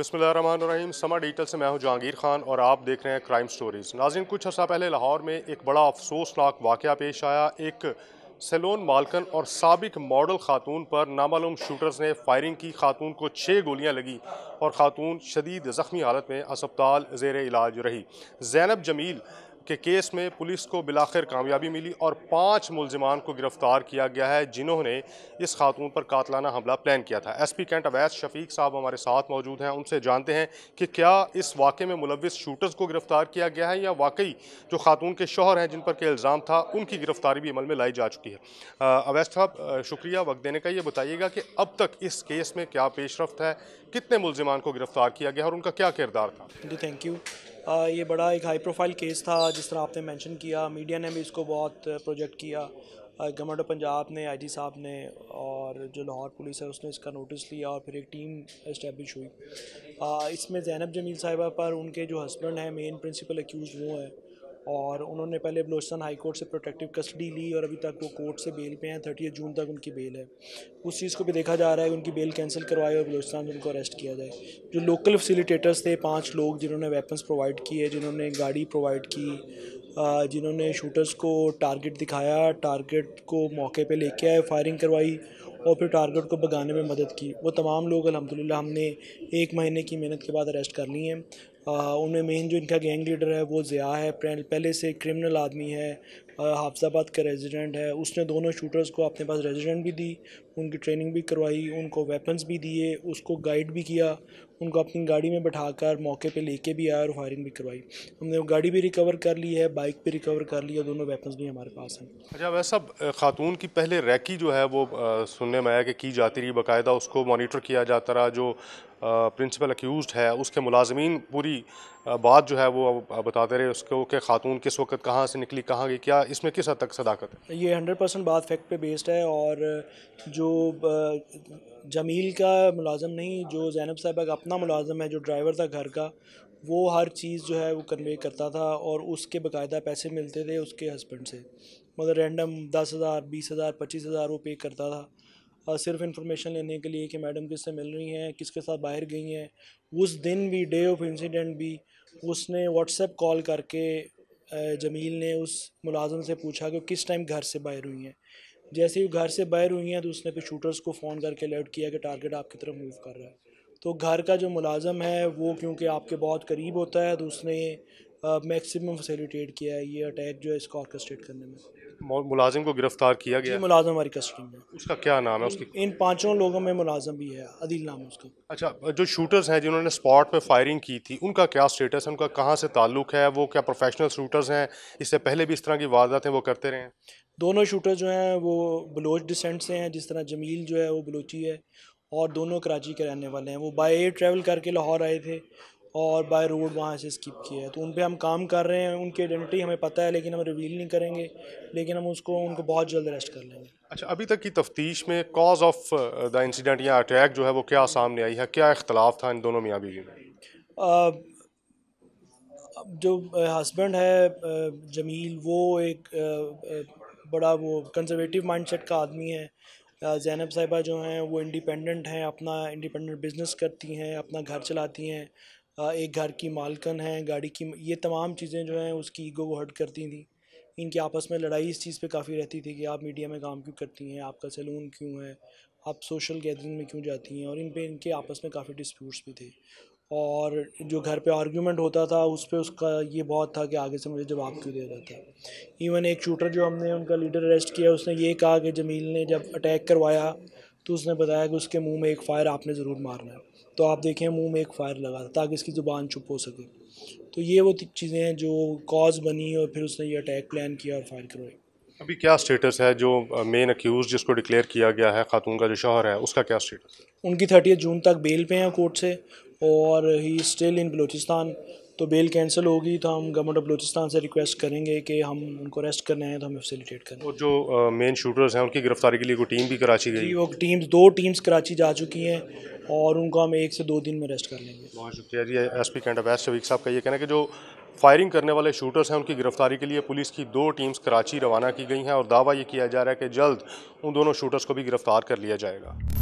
बिस्मिल्लाहिर्रहमानिर्रहीम। समा डिजिटल से मैं हूँ जहांगीर खान और आप देख रहे हैं क्राइम स्टोरीज़। नाजिन, कुछ अर्सा पहले लाहौर में एक बड़ा अफसोसनाक वाक़ पेश आया। एक सेलोन मालकन और सबक मॉडल खातून पर नामालूम शूटर्स ने फायरिंग की। खातून को छः गोलियाँ लगी और खातून शदीद ज़ख्मी हालत में अस्पताल जेर इलाज रही। जैनब जमील के केस में पुलिस को बिलाखिर कामयाबी मिली और पाँच मुलजमान को गिरफ़्तार किया गया है, जिन्होंने इस खातून पर कातलाना हमला प्लान किया था। S P cantt Awais Shafiq साहब हमारे साथ मौजूद हैं, उनसे जानते हैं कि क्या इस वाक़े में मुलविस शूटर्स को गिरफ़्तार किया गया है या वाकई जो खातून के शोहर हैं, जिन पर के इल्ज़ाम था, उनकी गिरफ्तारी भी अमल में लाई जा चुकी है। अवैस साहब शुक्रिया, वक्त देने का ये बताइएगा कि अब तक इस केस में क्या पेश रफ्त है, कितने मुलजमान को गिरफ़्तार किया गया और उनका क्या किरदार था? जी, थैंक यू। आ, ये बड़ा एक हाई प्रोफ़ाइल केस था जिस तरह आपने मेंशन किया। मीडिया ने भी इसको बहुत प्रोजेक्ट किया। गवर्नमेंट ऑफ़ पंजाब ने आईजी साहब ने और जो लाहौर पुलिस है उसने इसका नोटिस लिया और फिर एक टीम इस्टेब्लिश हुई। आ, इसमें जैनब जमील साहिबा पर उनके जो हस्बैंड हैं मेन प्रिंसिपल एक्यूज़ वो हैं। और उन्होंने पहले बलोचिस्तान हाई कोर्ट से प्रोटेक्टिव कस्टडी ली और अभी तक वो कोर्ट से बेल पे हैं थर्टी जून तक उनकी बेल है। उस चीज़ को भी देखा जा रहा है उनकी बेल कैंसिल करवाए और बलोचिस्तान उनको अरेस्ट किया जाए। जो लोकल फैसिलिटेटर्स थे, पाँच लोग जिन्होंने वेपन्स प्रोवाइड किए, जिन्होंने गाड़ी प्रोवाइड की जिन्होंने शूटर्स को टारगेट दिखाया टारगेट को मौके पे लेके आए फायरिंग करवाई और फिर टारगेट को भगाने में मदद की। वो तमाम लोग अलहमदिल्ला हमने एक महीने की मेहनत के बाद अरेस्ट कर लिए हैं। उनमें मेन जो इनका गैंग लीडर है, वो ज़िया है। पहले से क्रिमिनल आदमी है हाफजाबाद का रेजिडेंट है। उसने दोनों शूटर्स को अपने पास रेजिडेंट भी दी, उनकी ट्रेनिंग भी करवाई, उनको वेपन्स भी दिए, उसको गाइड भी किया, उनको अपनी गाड़ी में बैठाकर मौके पे लेके भी आया और फायरिंग भी करवाई। हमने वो गाड़ी भी रिकवर कर ली है बाइक भी रिकवर कर ली है, दोनों वेपन्स भी हमारे पास हैं। अच्छा वैसा खातून की पहले रैकी जो है, वो सुनने में आया कि की जाती रही, बाकायदा उसको मॉनिटर किया जाता रहा, जो प्रिंसिपल अक्यूज़ है, उसके मुलाजमीन पूरी बात जो है वो बताते रहे, उसको कि खातून किस वक्त कहाँ से निकली, कहाँ गई, क्या, इसमें किस हद तक सदाकत है? ये हंड्रेड परसेंट बात फैक्ट पे बेस्ड है और जो जमील का मुलाजम नहीं, जो जैनब साहब का अपना मुलाजम है, जो ड्राइवर था घर का, वो हर चीज़ जो है वो कन्वे करता था और उसके बाकायदा पैसे मिलते थे उसके हस्बैंड से। मतलब रैंडम दस हज़ार, बीस हज़ार, पच्चीस हज़ार वो पे करता था। और सिर्फ़ इन्फॉर्मेशन लेने के लिए कि मैडम किससे मिल रही हैं, किसके साथ बाहर गई हैं। उस दिन भी डे ऑफ़ इंसिडेंट भी, उसने व्हाट्सएप कॉल करके जमील ने उस मुलाजम से पूछा कि किस टाइम घर से बाहर हुई हैं। जैसे ही घर से बाहर हुई हैं तो उसने फिर शूटर्स को फ़ोन करके अलर्ट किया कि टारगेट आपकी तरफ़ मूव कर रहा है। तो घर का जो मुलाजम है, वो क्योंकि आपके बहुत करीब होता है तो उसने मैक्सिमम फैसिलिटेट किया है ये अटैक जो है इसको ऑर्केस्ट्रेट करने में। मुलाजिम को गिरफ़्तार किया गया? मुलाजिम हमारी कस्टडी में उसका क्या नाम है उसकी? इन पाँचों लोगों में मुलाजम भी है अदिल नाम है उसका। अच्छा जो शूटर्स हैं जिन्होंने स्पॉट पे फायरिंग की थी उनका क्या स्टेटस है? उनका कहाँ से ताल्लुक है? वो क्या प्रोफेशनल शूटर्स हैं? इससे पहले भी इस तरह की वारदातें वो करते रहे दोनों शूटर जो हैं वो बलोच डिसेंट से हैं जिस तरह जमील जो है वो बलोची है और दोनों कराची के रहने वाले हैं। वो बाई एयर ट्रैवल करके लाहौर आए थे और बाय रोड वहाँ से स्किप किया है। तो उन पर हम काम कर रहे हैं उनकी आइडेंटिटी हमें पता है लेकिन हम रिवील नहीं करेंगे लेकिन हम उसको उनको बहुत जल्द अरेस्ट कर लेंगे। अच्छा अभी तक की तफ्तीश में कॉज ऑफ़ द इंसिडेंट या अटैक जो है वो क्या सामने आई है? क्या इख्तलाफ था इन दोनों मियाँ बीवी में? जो हस्बैंड है जमील वो एक बड़ा वो कंजर्वेटिव माइंडसेट का आदमी है। जैनब साहिबा जो हैं वो इंडिपेंडेंट हैं अपना इंडिपेंडेंट बिज़नेस करती हैं अपना घर चलाती हैं। एक घर की मालकन है, गाड़ी की ये तमाम चीज़ें जो हैं उसकी ईगो को हर्ट करती थी। इनकी आपस में लड़ाई इस चीज़ पे काफ़ी रहती थी कि आप मीडिया में काम क्यों करती हैं, आपका सैलून क्यों है, आप सोशल गैदरिंग में क्यों जाती हैं और इन पे, इनके आपस में काफ़ी डिस्प्यूट्स भी थे। और जो घर पे आर्ग्यूमेंट होता था, उस पर उसका ये बहुत था कि आगे से मुझे जवाब क्यों दे रहा था। इवन एक शूटर जो हमने, उनका लीडर अरेस्ट किया, उसने ये कहा कि जमील ने जब अटैक करवाया तो उसने बताया कि उसके मुँह में एक फ़ायर आपने ज़रूर मारना है। तो आप देखें मुँह में एक फ़ायर लगा था ताकि इसकी ज़ुबान चुप हो सके। तो ये वो चीज़ें हैं जो कॉज बनी और फिर उसने ये अटैक प्लान किया और फायर करवाई। अभी क्या स्टेटस है जो मेन अक्यूज़ जिसको डिक्लेयर किया गया है खातून का जो शोहर है उसका क्या स्टेटस है? उनकी थर्टी जून तक बेल पे हैं कोर्ट से और ही स्टिल इन बलोचिस्तान। तो बेल कैंसिल होगी तो हम गवर्नमेंट ऑफ़ बलोचिस्तान से रिक्वेस्ट करेंगे कि हम उनको अरेस्ट करने हैं तो हमें फैसिलिटेट करें। और जो मेन शूटर्स हैं उनकी गिरफ्तारी के लिए कोई टीम भी कराची गई? वो टीम्स दो टीम्स कराची जा चुकी हैं और उनको हम एक से दो दिन में अरेस्ट कर लेंगे। बहुत शुक्रिया जी S P cantt Awais Shafiq साहब का ये कहना है कि जो फायरिंग करने वाले शूटर्स हैं उनकी गिरफ्तारी के लिए पुलिस की दो टीम्स कराची रवाना की गई हैं और दावा ये किया जा रहा है कि जल्द उन दोनों शूटर्स को भी गिरफ़्तार कर लिया जाएगा।